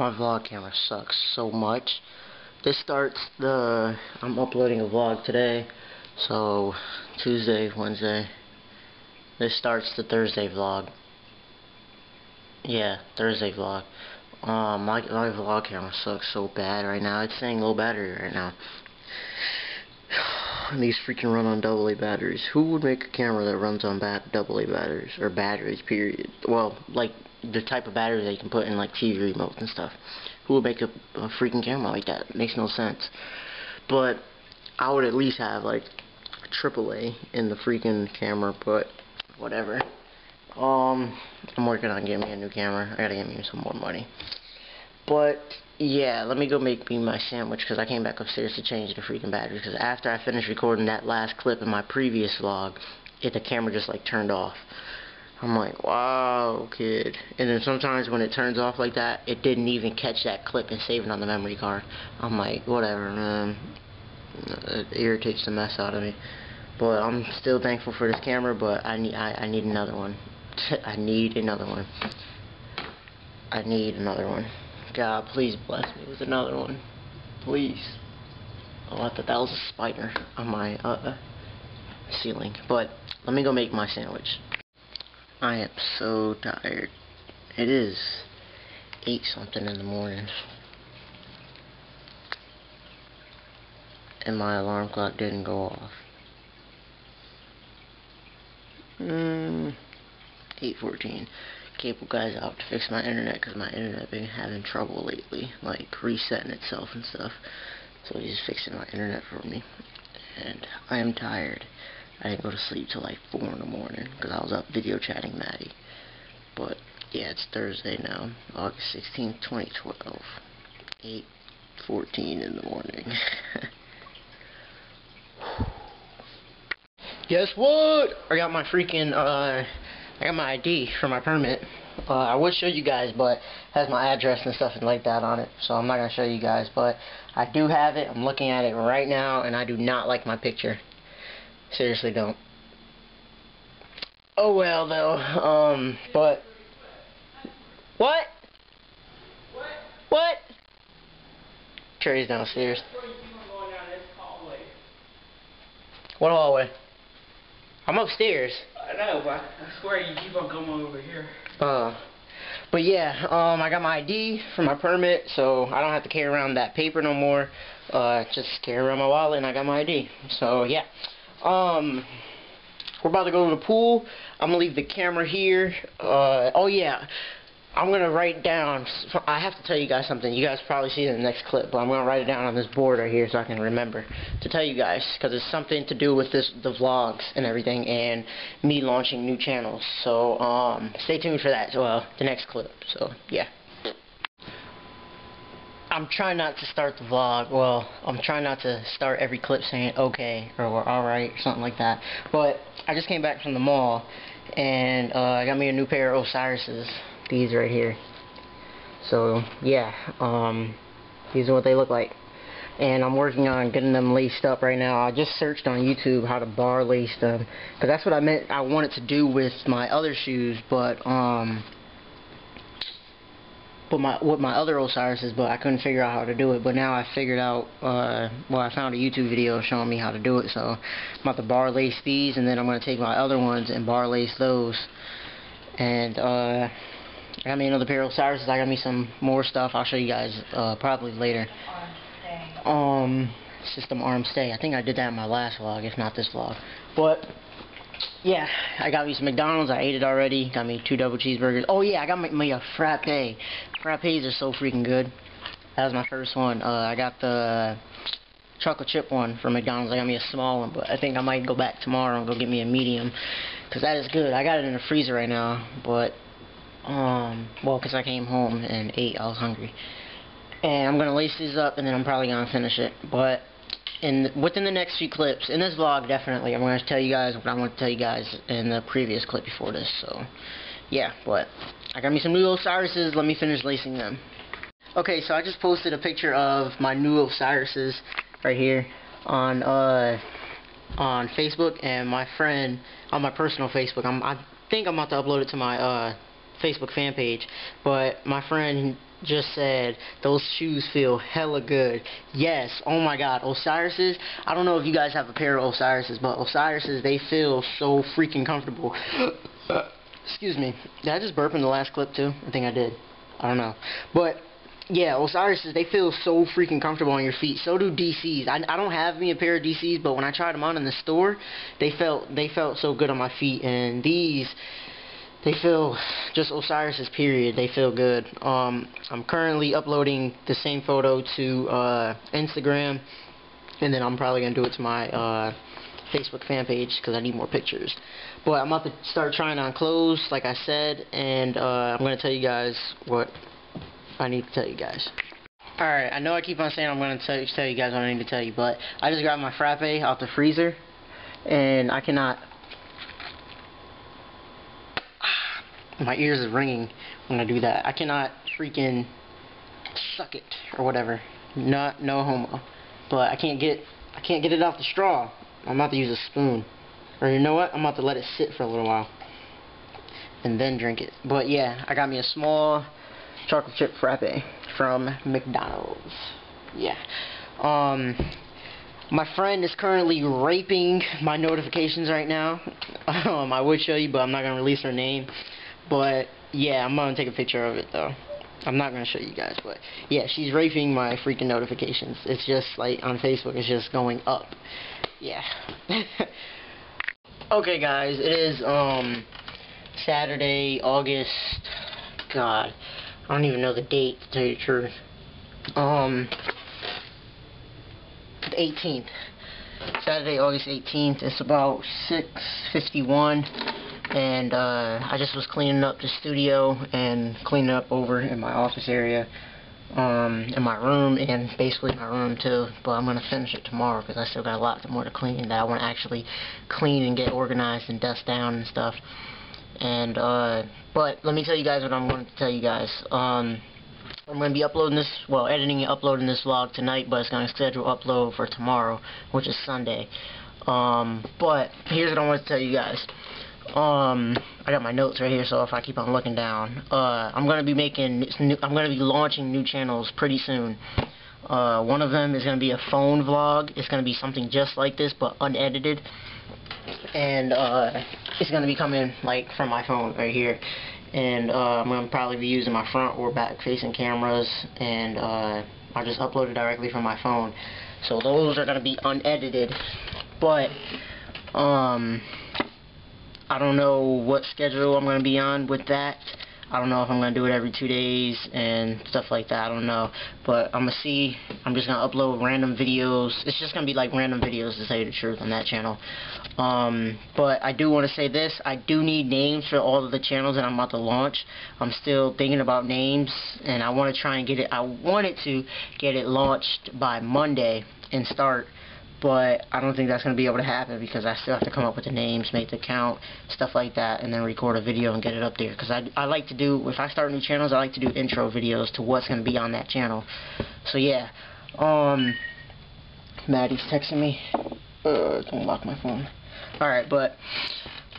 my vlog camera sucks so much. This starts the, I'm uploading a vlog today, so Tuesday, Wednesday. This starts the Thursday vlog. Yeah, Thursday vlog. Um, my, my vlog camera sucks so bad right now. It's saying low battery right now. These freaking run on AA batteries. Who would make a camera that runs on bat AA batteries? Or batteries, period. Well, like, the type of battery they can put in like TV remotes and stuff. Who would make a, a freaking camera like that? Makes no sense. But I would at least have like AAA in the freaking camera, but whatever. Um, I'm working on getting me a new camera. I gotta get me some more money. But yeah, let me go make me my sandwich because I came back upstairs to change the freaking battery. Because after I finished recording that last clip in my previous vlog, it the camera just like turned off. I'm like, wow, kid. And then sometimes when it turns off like that, it didn't even catch that clip and save it on the memory card. I'm like, whatever, man. It irritates the mess out of me. But I'm still thankful for this camera, but I need I, I need another one. I need another one. I need another one. God, please bless me with another one. Please. Oh, I thought that was a spider on my uh, ceiling. But let me go make my sandwich. I am so tired. It is 8 something in the morning. And my alarm clock didn't go off. Hmm. 8.14. Cable guy's out to fix my internet because my internet been having trouble lately. Like resetting itself and stuff. So he's fixing my internet for me. And I am tired. I didn't go to sleep till like 4 in the morning was up video chatting Maddie. But yeah, it's Thursday now, August 16th, 2012, 8.14 in the morning. Guess what? I got my freaking, uh, I got my ID for my permit. Uh, I would show you guys, but it has my address and stuff and like that on it, so I'm not going to show you guys, but I do have it. I'm looking at it right now, and I do not like my picture. Seriously don't. Oh well though, um, but what? What? What? Trey's downstairs. What hallway? I'm upstairs. I know, but I swear you keep on coming over here. Uh, but yeah, um, I got my ID for my permit, so I don't have to carry around that paper no more. Uh, just carry around my wallet and I got my ID. So yeah. Um, we're about to go to the pool. I'm gonna leave the camera here. Uh, oh yeah, I'm gonna write down. I have to tell you guys something. You guys probably see it in the next clip, but I'm gonna write it down on this board right here so I can remember to tell you guys because it's something to do with this, the vlogs and everything, and me launching new channels. So um, stay tuned for that. Well, the next clip. So yeah. I'm trying not to start the vlog. Well, I'm trying not to start every clip saying okay or alright or something like that. But I just came back from the mall and uh, I got me a new pair of Osiris's. These right here. So yeah, um, these are what they look like. And I'm working on getting them laced up right now. I just searched on YouTube how to bar lace them. Because that's what I meant I wanted to do with my other shoes. But um, but my with my other Osiris's, but I couldn't figure out how to do it. But now I figured out. Uh, well, I found a YouTube video showing me how to do it. So I'm about to bar lace these, and then I'm gonna take my other ones and bar lace those. And uh, I got me another pair of Osiris's. I got me some more stuff. I'll show you guys uh, probably later. Um, system arm stay. I think I did that in my last vlog, if not this vlog. But yeah, I got me some McDonald's. I ate it already. Got me two double cheeseburgers. Oh yeah, I got me, me a frappe. Frappes are so freaking good. That was my first one. Uh, I got the chocolate chip one from McDonald's. I got me a small one, but I think I might go back tomorrow and go get me a medium. Because that is good. I got it in the freezer right now, but, um, well, because I came home and ate. I was hungry. And I'm going to lace these up, and then I'm probably going to finish it. But in within the next few clips, in this vlog definitely, I'm going to tell you guys what I want to tell you guys in the previous clip before this. So, yeah, but I got me some new Osiris's. Let me finish lacing them. Okay, so I just posted a picture of my new Osiris's right here on uh on Facebook, and my friend on my personal Facebook. I'm, I think I'm about to upload it to my uh Facebook fan page, but my friend just said those shoes feel hella good. Yes, oh my god, Osiris's, I don't know if you guys have a pair of Osiris's, but Osiris's, they feel so freaking comfortable. Excuse me. Did I just burp in the last clip too? I think I did. I don't know. But yeah, Osiris's, they feel so freaking comfortable on your feet. So do DC's. I, I don't have me a pair of DC's, but when I tried them on in the store, they felt they felt so good on my feet. And these, they feel just Osiris's period. They feel good. Um, I'm currently uploading the same photo to uh, Instagram, and then I'm probably gonna do it to my uh, Facebook fan page because I need more pictures. But I'm about to start trying on clothes, like I said, and uh, I'm gonna tell you guys what I need to tell you guys. Alright, I know I keep on saying I'm going to tell, tell you guys what I need to tell you, but I just grabbed my frappe out the freezer, and I cannot... My ears is ringing when I do that. I cannot freaking suck it, or whatever. Not, no homo. But I can't get, I can't get it off the straw. I'm about to use a spoon. Or you know what? I'm about to let it sit for a little while. And then drink it. But yeah, I got me a small chocolate chip frappe from McDonald's. Yeah. Um, my friend is currently raping my notifications right now. Um, I would show you, but I'm not going to release her name. But, yeah, I'm to take a picture of it, though. I'm not to show you guys, but, yeah, she's raping my freaking notifications. It's just, like, on Facebook, it's just going up. Yeah. okay, guys, it is, um, Saturday, August, God, I don't even know the date, to tell you the truth. Um, the 18th. Saturday, August 18th. It's about 6.51. And, uh, I just was cleaning up the studio and cleaning up over in my office area. Um, in my room and basically my room too. But I'm going to finish it tomorrow because I still got a lot more to clean that I want to actually clean and get organized and dust down and stuff. And, uh, but let me tell you guys what I'm going to tell you guys. Um, I'm going to be uploading this, well, editing and uploading this vlog tonight, but it's going to schedule upload for tomorrow, which is Sunday. Um, but here's what I want to tell you guys. Um, I got my notes right here, so if I keep on looking down, uh, I'm going to be making, I'm to be launching new channels pretty soon. Uh, one of them is going to be a phone vlog. It's going to be something just like this, but unedited and uh, it's going to be coming like from my phone right here and uh, I'm to probably be using my front or back facing cameras and uh, I'll just upload it directly from my phone so those are going to be unedited but um, I don't know what schedule I'm going to be on with that I don't know if I'm going to do it every two days and stuff like that. I don't know. But I'm going to see. I'm just going to upload random videos. It's just going to be like random videos to say the truth on that channel. Um, but I do want to say this. I do need names for all of the channels that I'm about to launch. I'm still thinking about names and I want to try and get it. I wanted to get it launched by Monday and start but I don't think that's going to be able to happen because I still have to come up with the names, make the count, stuff like that, and then record a video and get it up there. Because I, I like to do, if I start new channels, I like to do intro videos to what's going to be on that channel. So yeah, um, Maddie's texting me. Uh, don't lock my phone. Alright, but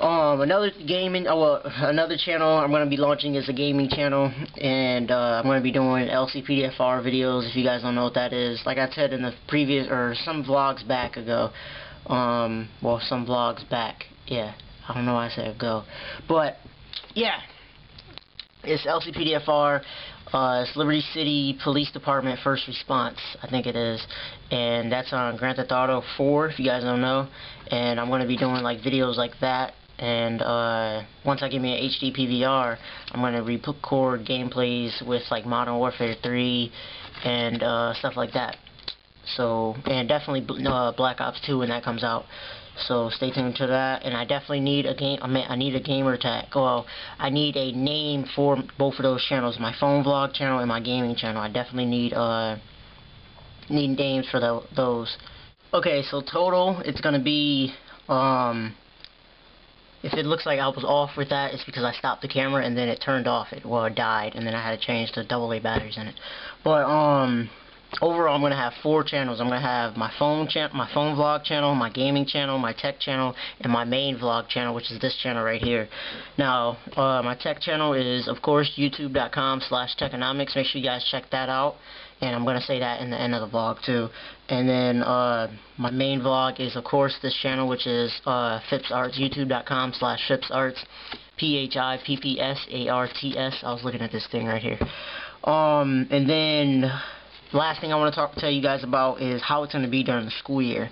um, another gaming, oh, well, another channel I'm going to be launching is a gaming channel, and uh, I'm going to be doing LCPDFR videos, if you guys don't know what that is. Like I said in the previous, or some vlogs back ago, um, well, some vlogs back, yeah, I don't know why I said ago, but, yeah, it's LCPDFR, uh, it's Liberty City Police Department First Response, I think it is, and that's on Grand Theft Auto 4, if you guys don't know, and I'm going to be doing, like, videos like that, and uh, once I get me an HD PVR, I'm going to record gameplays with like Modern Warfare 3 and uh, stuff like that. So, and definitely uh, Black Ops 2 when that comes out. So stay tuned to that. And I definitely need a game. I mean, I need a gamer tag. Well, I need a name for both of those channels, my phone vlog channel and my gaming channel. I definitely need uh need names for the, those. Okay, so total, it's gonna be um if it looks like I was off with that, it's because I stopped the camera and then it turned off. It well, it died, and then I had to change the AA batteries in it. But um, overall I'm gonna have four channels. I'm gonna have my phone channel, my phone vlog channel, my gaming channel, my tech channel, and my main vlog channel, which is this channel right here. Now, uh, my tech channel is of course YouTube.com/slash Teckanomics. Make sure you guys check that out. And I'm gonna say that in the end of the vlog too. And then uh, my main vlog is of course this channel, which is uh, Phipps Arts. YouTube.com/slash Phipps Arts. P-H-I-P-P-S-A-R-T-S. I was looking at this thing right here. Um, and then last thing I want to talk tell you guys about is how it's going to be during the school year.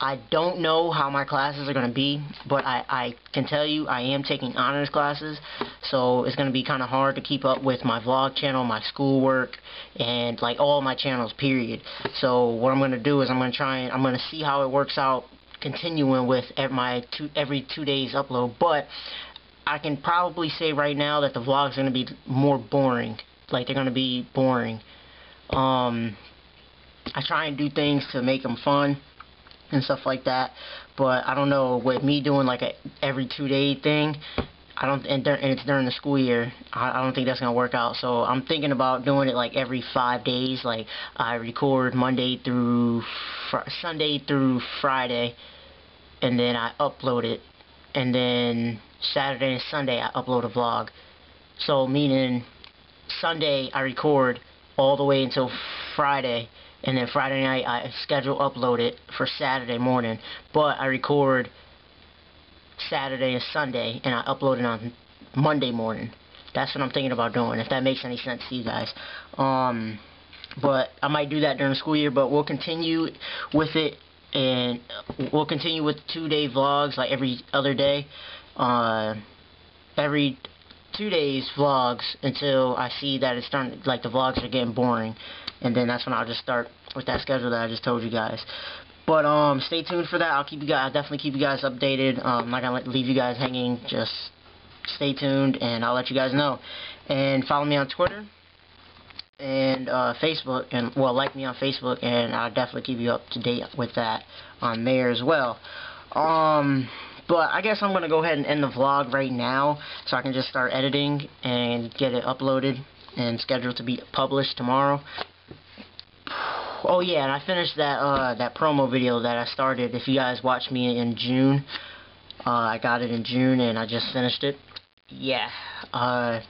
I don't know how my classes are going to be, but I, I can tell you I am taking honors classes, so it's going to be kind of hard to keep up with my vlog channel, my schoolwork, and like all my channels, period. So what I'm going to do is I'm going to try and I'm going to see how it works out continuing with my two, every two days upload, but I can probably say right now that the vlogs are going to be more boring. Like, they're going to be boring. Um, I try and do things to make them fun and stuff like that. But I don't know, with me doing like a every two day thing, I don't, and, and it's during the school year, I, I don't think that's to work out. So I'm thinking about doing it like every five days. Like I record Monday through fr Sunday through Friday, and then I upload it. And then Saturday and Sunday I upload a vlog. So meaning Sunday I record all the way until Friday and then Friday night I schedule upload it for Saturday morning. But I record Saturday and Sunday and I upload it on Monday morning. That's what I'm thinking about doing if that makes any sense to you guys. Um but I might do that during the school year but we'll continue with it and we'll continue with two day vlogs like every other day. Uh, every two days vlogs until I see that it's starting, like the vlogs are getting boring. And then that's when I'll just start with that schedule that I just told you guys. But um, stay tuned for that. I'll keep you guys, I'll definitely keep you guys updated. Um, I'm not gonna leave you guys hanging. Just stay tuned, and I'll let you guys know. And follow me on Twitter and uh, Facebook, and well, like me on Facebook, and I'll definitely keep you up to date with that on there as well. Um, but I guess I'm going to go ahead and end the vlog right now so I can just start editing and get it uploaded and scheduled to be published tomorrow. Oh yeah, and I finished that uh, that promo video that I started. If you guys watched me in June, uh, I got it in June and I just finished it. Yeah, uh,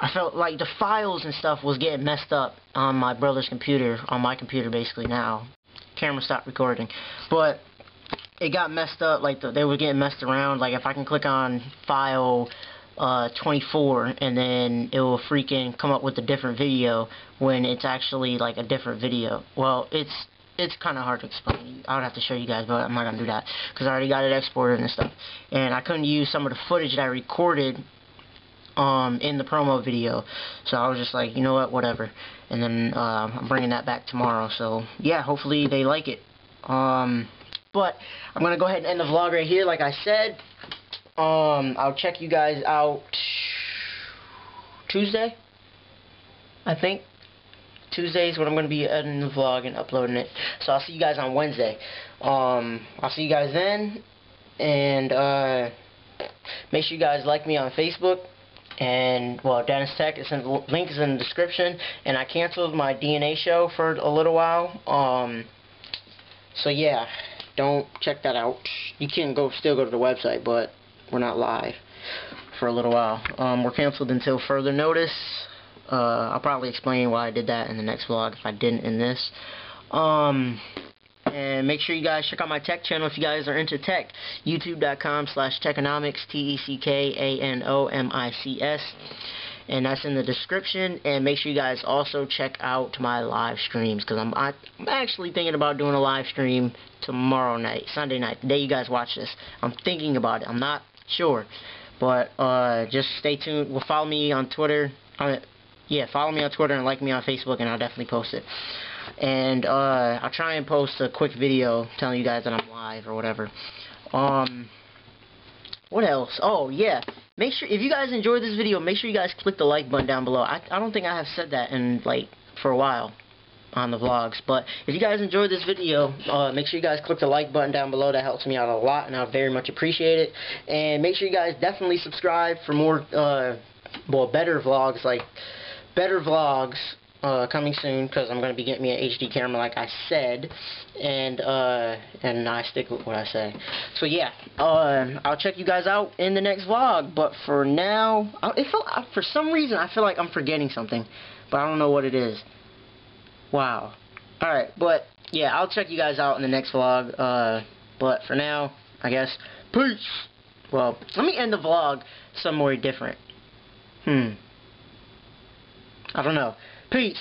I felt like the files and stuff was getting messed up on my brother's computer, on my computer basically now. Camera stopped recording. But it got messed up, like the, they were getting messed around. Like if I can click on file uh, 24 and then it will freaking come up with a different video when it's actually like a different video. Well, it's it's kind of hard to explain. I would have to show you guys, but I'm not going to do that because I already got it exported and stuff. And I couldn't use some of the footage that I recorded um, in the promo video. So I was just like, you know what, whatever. And then uh, I'm bringing that back tomorrow. So yeah, hopefully they like it. Um, but I'm going to go ahead and end the vlog right here. Like I said, um, I'll check you guys out Tuesday, I think. Tuesday is when I'm going to be editing the vlog and uploading it. So I'll see you guys on Wednesday. Um, I'll see you guys then. And uh, make sure you guys like me on Facebook. And, well, Dennis Teck, is in, link is in the description. And I canceled my DNA show for a little while. Um, so, yeah don't check that out. You can go still go to the website, but we're not live for a little while. Um, we're canceled until further notice. Uh, I'll probably explain why I did that in the next vlog if I didn't in this. Um, and make sure you guys check out my tech channel if you guys are into tech. YouTube.com slash Teckanomics, T-E-C-K-A-N-O-M-I-C-S and that's in the description and make sure you guys also check out my live streams because I'm, I'm actually thinking about doing a live stream tomorrow night Sunday night the day you guys watch this I'm thinking about it I'm not sure but uh, just stay tuned well follow me on Twitter uh, yeah follow me on Twitter and like me on Facebook and I'll definitely post it and uh, I'll try and post a quick video telling you guys that I'm live or whatever um what else? Oh, yeah. Make sure, if you guys enjoyed this video, make sure you guys click the like button down below. I, I don't think I have said that in, like, for a while on the vlogs. But if you guys enjoyed this video, uh, make sure you guys click the like button down below. That helps me out a lot, and I very much appreciate it. And make sure you guys definitely subscribe for more, uh, well, better vlogs, like, better vlogs uh, coming soon because I'm going to be getting me an HD camera like I said and uh, and I stick with what I say so yeah uh, I'll check you guys out in the next vlog but for now I, it felt, uh, for some reason I feel like I'm forgetting something but I don't know what it is wow alright but yeah I'll check you guys out in the next vlog uh, but for now I guess peace well let me end the vlog somewhere different hmm I don't know. Peace.